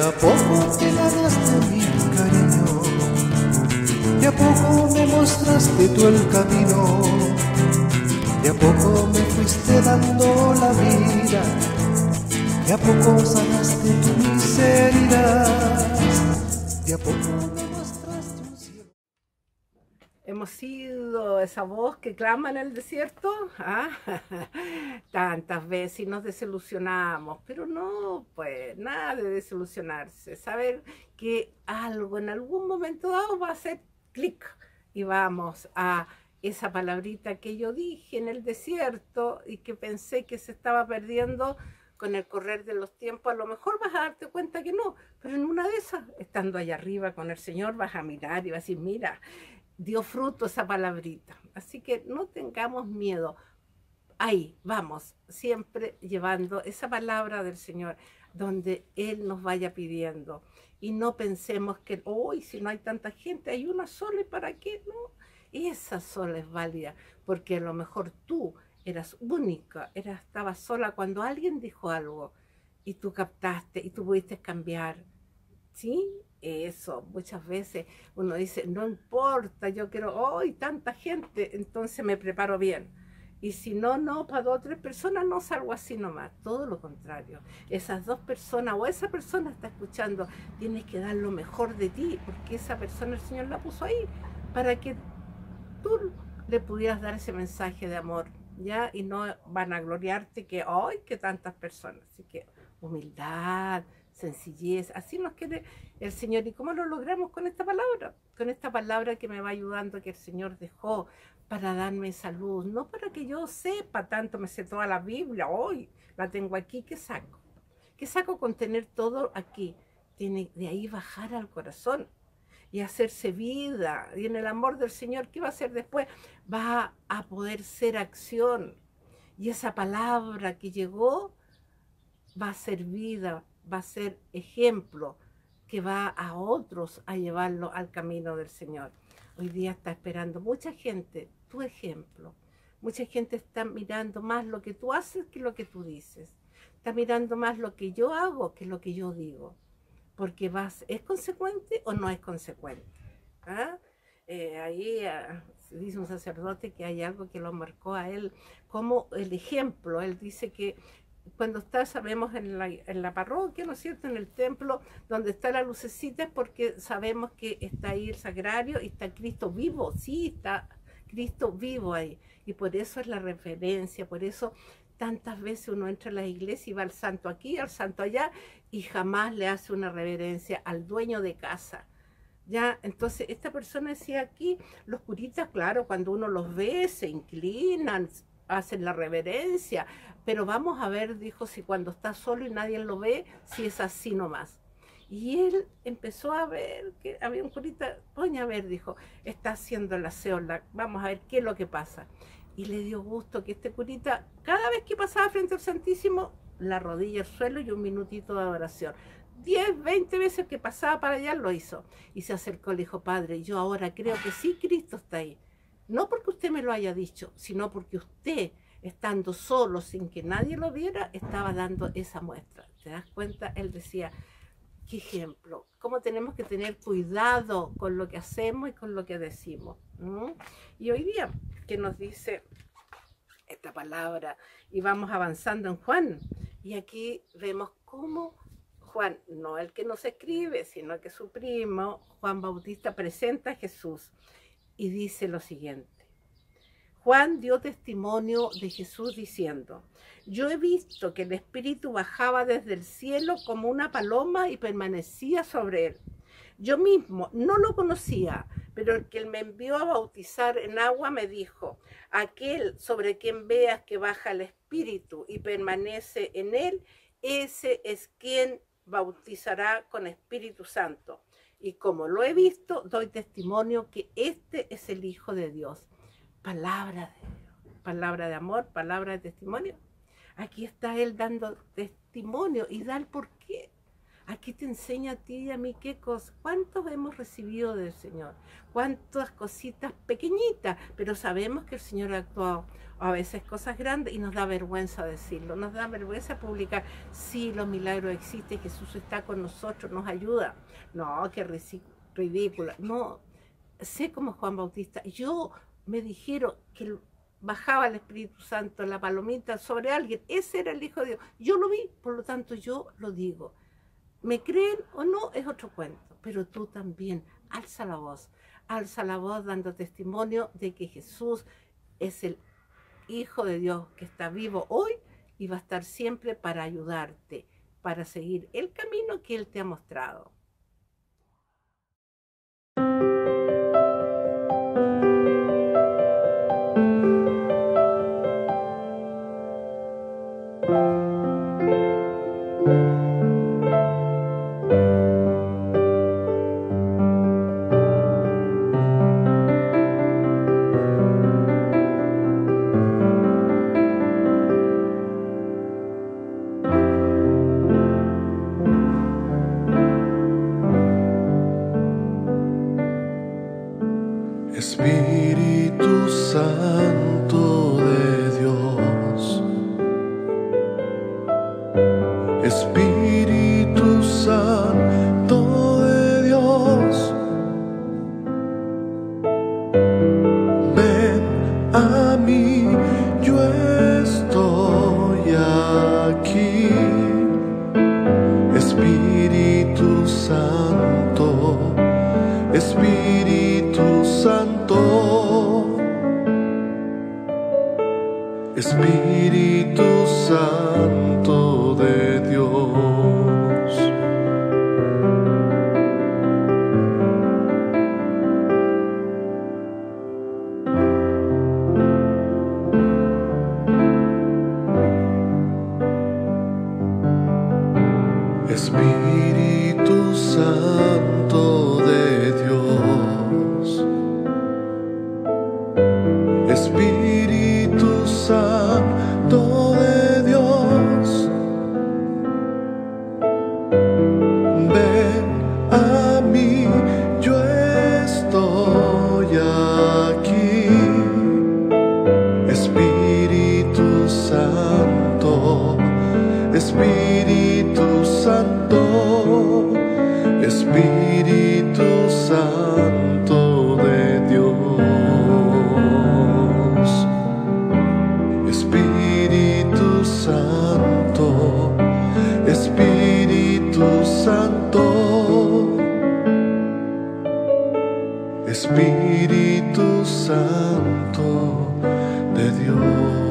a poco te ganaste mi cariño, de a poco me mostraste tú el camino, de a poco me fuiste dando la vida, de a poco sanaste tu miseria, de a poco. Hemos sido esa voz que clama en el desierto. ¿ah? Tantas veces nos desilusionamos, pero no, pues nada de desilusionarse. Saber que algo en algún momento dado va a hacer clic y vamos a esa palabrita que yo dije en el desierto y que pensé que se estaba perdiendo con el correr de los tiempos, a lo mejor vas a darte cuenta que no, pero en una de esas, estando allá arriba con el Señor, vas a mirar y vas a decir, mira, dio fruto esa palabrita. Así que no tengamos miedo. Ahí vamos, siempre llevando esa palabra del Señor donde Él nos vaya pidiendo. Y no pensemos que hoy, si no hay tanta gente, hay una sola y para qué, no. Esa sola es válida, porque a lo mejor tú eras única, eras, estabas sola cuando alguien dijo algo y tú captaste y tú pudiste cambiar. ¿Sí? Eso, muchas veces uno dice, no importa, yo quiero, hoy tanta gente, entonces me preparo bien. Y si no, no, para dos o tres personas no salgo así nomás. Todo lo contrario. Esas dos personas o esa persona está escuchando, tienes que dar lo mejor de ti, porque esa persona el Señor la puso ahí para que tú le pudieras dar ese mensaje de amor, ¿ya? Y no van a gloriarte que, ¡ay, que tantas personas! Así que humildad, sencillez, así nos quiere el Señor. ¿Y cómo lo logramos con esta palabra? Con esta palabra que me va ayudando, que el Señor dejó para darme salud, no para que yo sepa tanto, me sé toda la Biblia, hoy la tengo aquí, ¿qué saco? ¿Qué saco con tener todo aquí? Tiene de ahí bajar al corazón y hacerse vida. Y en el amor del Señor, ¿qué va a hacer después? Va a poder ser acción. Y esa palabra que llegó va a ser vida, va a ser ejemplo que va a otros a llevarlo al camino del Señor. Hoy día está esperando mucha gente tu ejemplo. Mucha gente está mirando más lo que tú haces que lo que tú dices. Está mirando más lo que yo hago que lo que yo digo. Porque vas, ¿es consecuente o no es consecuente? ¿Ah? Eh, ahí ah, dice un sacerdote que hay algo que lo marcó a él como el ejemplo. Él dice que cuando está, sabemos, en la, parroquia, ¿no es cierto?, en el templo, donde está la lucecita, es porque sabemos que está ahí el sagrario y está Cristo vivo, sí, está Cristo vivo ahí. Y por eso es la referencia, por eso tantas veces uno entra a la iglesia y va al santo aquí, al santo allá, y jamás le hace una reverencia al dueño de casa. Ya, entonces esta persona decía aquí, los curitas, claro, cuando uno los ve, se inclinan, hacen la reverencia, pero vamos a ver, dijo, si cuando está solo y nadie lo ve, si es así nomás. Y él empezó a ver que había un curita, doña, a ver, dijo, está haciendo el aseo, vamos a ver qué es lo que pasa. Y le dio gusto que este curita, cada vez que pasaba frente al Santísimo, la rodilla al suelo y un minutito de adoración. Diez, veinte veces que pasaba para allá lo hizo. Y se acercó le dijo, Padre, yo ahora creo que sí Cristo está ahí. No porque usted me lo haya dicho, sino porque usted, estando solo, sin que nadie lo viera, estaba dando esa muestra. ¿Te das cuenta? Él decía, qué ejemplo, cómo tenemos que tener cuidado con lo que hacemos y con lo que decimos. Y hoy día, que nos dice esta palabra, y vamos avanzando en Juan, y aquí vemos cómo Juan, no el que nos escribe, sino que su primo, Juan Bautista, presenta a Jesús y dice lo siguiente. Juan dio testimonio de Jesús diciendo, yo he visto que el Espíritu bajaba desde el cielo como una paloma y permanecía sobre él. Yo mismo no lo conocía, pero el que me envió a bautizar en agua me dijo, aquel sobre quien veas que baja el Espíritu y permanece en él, ese es quien bautizará con Espíritu Santo. Y como lo he visto, doy testimonio que este es el Hijo de Dios palabra de palabra de amor, palabra de testimonio. Aquí está él dando testimonio y da el por qué. Te enseña a ti y a mí qué cosas, cuántos hemos recibido del Señor, cuántas cositas pequeñitas, pero sabemos que el Señor ha actuado a veces cosas grandes y nos da vergüenza decirlo, nos da vergüenza publicar, sí, los milagros existen, Jesús está con nosotros, nos ayuda. No, qué ridícula. No, sé como Juan Bautista, yo me dijeron que bajaba el Espíritu Santo, la palomita sobre alguien, ese era el Hijo de Dios. Yo lo vi, por lo tanto yo lo digo. ¿Me creen o no? Es otro cuento, pero tú también, alza la voz, alza la voz dando testimonio de que Jesús es el Hijo de Dios que está vivo hoy y va a estar siempre para ayudarte, para seguir el camino que Él te ha mostrado. Espíritu Santo. Espíritu Santo, Espíritu Santo de Dios, Espíritu Santo, Espíritu Santo, Espíritu Santo de Dios.